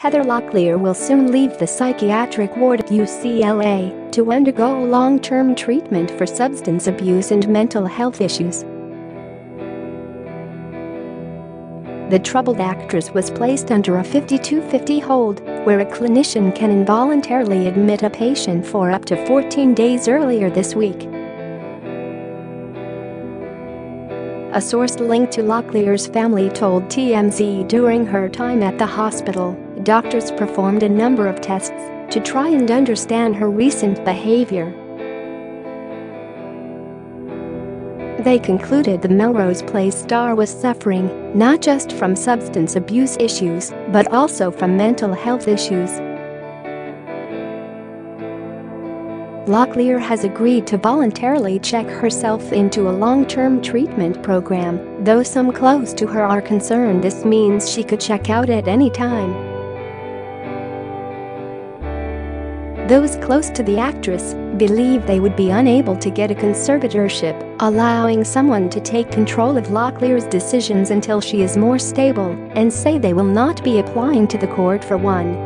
Heather Locklear will soon leave the psychiatric ward at UCLA to undergo long-term treatment for substance abuse and mental health issues. The troubled actress was placed under a 5250 hold, where a clinician can involuntarily admit a patient for up to 14 days earlier this week. A source linked to Locklear's family told TMZ during her time at the hospital, doctors performed a number of tests to try and understand her recent behavior. They concluded the Melrose Place star was suffering not just from substance abuse issues but also from mental health issues. Locklear has agreed to voluntarily check herself into a long-term treatment program, though some close to her are concerned this means she could check out at any time. Those close to the actress believe they would be unable to get a conservatorship, allowing someone to take control of Locklear's decisions until she is more stable, and say they will not be applying to the court for one.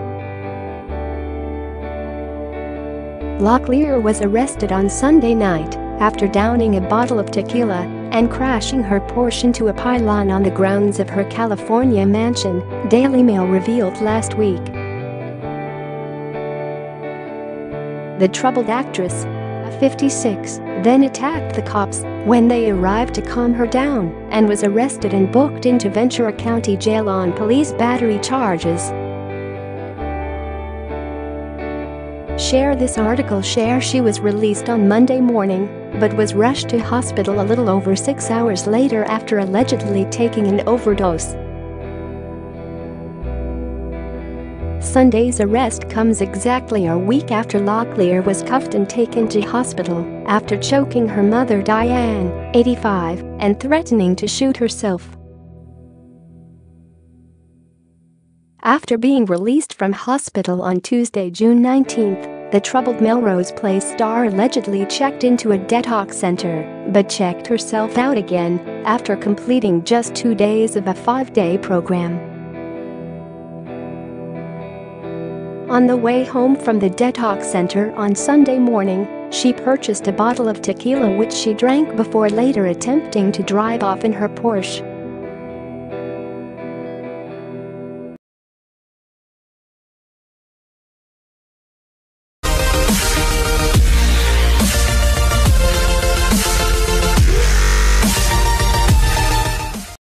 Locklear was arrested on Sunday night after downing a bottle of tequila and crashing her Porsche into a pylon on the grounds of her California mansion, Daily Mail revealed last week. The troubled actress, 56, then attacked the cops when they arrived to calm her down and was arrested and booked into Ventura County Jail on police battery charges. Share this article Share She was released on Monday morning, but was rushed to hospital a little over six hours later after allegedly taking an overdose. Sunday's arrest comes exactly a week after Locklear was cuffed and taken to hospital after choking her mother Diane, 85, and threatening to shoot herself. After being released from hospital on Tuesday, June 19, the troubled Melrose Place star allegedly checked into a detox center but checked herself out again after completing just two days of a five-day program. On the way home from the detox center on Sunday morning, she purchased a bottle of tequila which she drank before later attempting to drive off in her Porsche.